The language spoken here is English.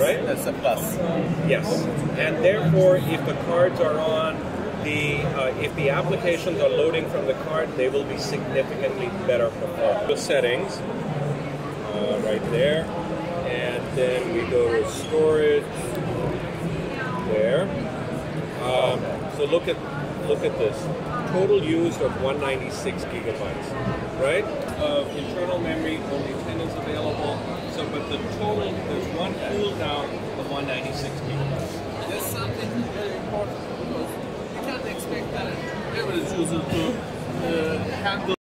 right? That's a plus. Yes, and therefore, if the cards are on the, uh, if the applications are loading from the card, they will be significantly better performing. The settings, uh, right there, and then we go to storage, there. Um, so look at look at this. Total used of 196 gigabytes, right? Of internal memory, only 10 is available. So, but the total, 196 gigabytes. There's something very important because you can't expect that every user to uh, handle